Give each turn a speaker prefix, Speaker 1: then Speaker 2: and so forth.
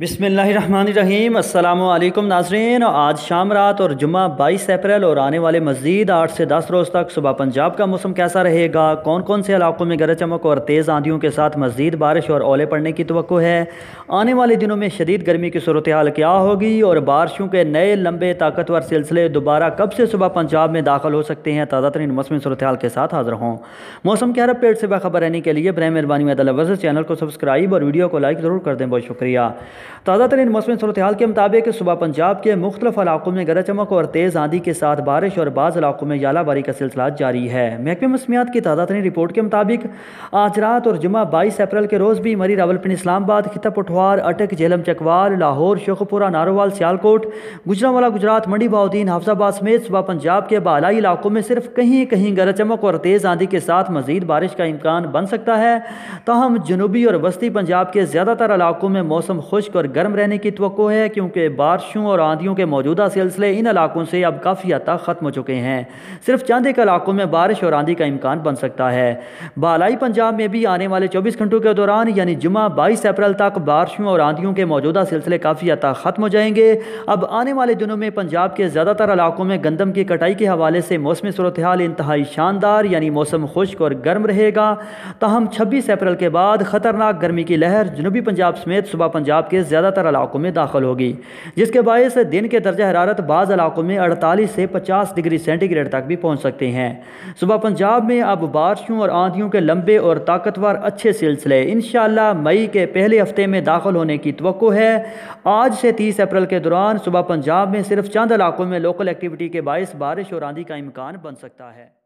Speaker 1: बिसमीम अल्लाम नाजरीन। आज शाम रात और जुम्मा 22 अप्रैल और आने वाले मज़ीद आठ से दस रोज़ तक सुबह पंजाब का मौसम कैसा रहेगा? कौन कौन से इलाकों में गरज चमक और तेज़ आंधियों के साथ मज़ीद बारिश और ओले पड़ने की तो है? आने वाले दिनों में शदीद गर्मी की सूरत हाल क्या होगी? और बारिशों के नए लंबे ताकतवर सिलसिले दोबारा कब से सुबह पंजाब में दाखिल हो सकते हैं? ताज़ा तरीन मौसम सूरत हाल के साथ हाजिर हों। मौसम के हर पेड़ से बाखबर रहने के लिए बर मेहरबानी में चैनल को सब्सक्राइब और वीडियो को लाइक ज़रूर कर दें। बहुत शुक्रिया। ताज़ा तरीन मौसम सूरत हाल के मुताबिक, सुबह पंजाब के मुख्तलिफ़ इलाकों में गरज चमक और तेज़ आंधी के साथ बारिश और बाज़ इलाकों में यालाबारी का सिलसिला जारी है। महकमे मौसमियात की ताज़ा तरीन रिपोर्ट के मुताबिक, आज रात और जुमा बाईस अप्रैल के रोज़ भी मरी रावलपिंडी, इस्लामाबाद खिता पठवार अटक, झेलम, चकवाल, लाहौर शेखपुरा नारोवाल, सियालकोट, गुजरावाला, गुजरात, मंडी, बाउद्दीन, हाफजाबाद समेत सुबह पंजाब के बालाई इलाकों में सिर्फ़ कहीं कहीं गरज चमक और तेज़ आंधी के साथ मजीद बारिश का इम्कान बन सकता है। तहम जनूबी और वस्ती पंजाब के ज़्यादातर इलाकों में मौसम खुश्क और गर्म रहने की तो है, क्योंकि बारिशों और आंधियों के मौजूदा सिलसिले इन इलाकों से अब काफ़ी हद तक ख़त्म हो चुके हैं। सिर्फ़ चंद एक इलाकों में बारिश और आंधी का इम्कान बन सकता है। बालाई पंजाब में भी आने वाले चौबीस घंटों के दौरान, यानी जुमा बाईस अप्रैल तक बारिशों और आंधियों के मौजूदा सिलसिले काफ़ी हद तक ख़त्म हो जाएँगे। अब आने वाले दिनों में पंजाब के ज़्यादातर इलाकों में गंदम की कटाई के हवाले से मौसमी सूरत हाल इंतहाई शानदार, यानी मौसम खुश्क और गर्म रहेगा। तहम छब्बीस अप्रैल के बाद ख़तरनाक गर्मी की लहर, जनूबी पंजाब समेत सुबह पंजाब के ज़्यादातर इलाकों में दाखिल होगी, जिसके बायस दिन के दर्जा हरारत बाज़ इलाकों में अड़तालीस से पचास डिग्री सेंटीग्रेड तक भी पहुँच सकते हैं। सुबह पंजाब में अब बारिशों और आंधियों के लंबे और ताकतवर अच्छे सिलसिले इन मई के पहले हफ़्ते में दाखिल होने की तो है। आज से तीस अप्रैल के दौरान सुबह पंजाब में सिर्फ़ चंद इलाकों में लोकल एक्टिविटी के बायस बारिश और आंधी का इम्कान बन सकता है।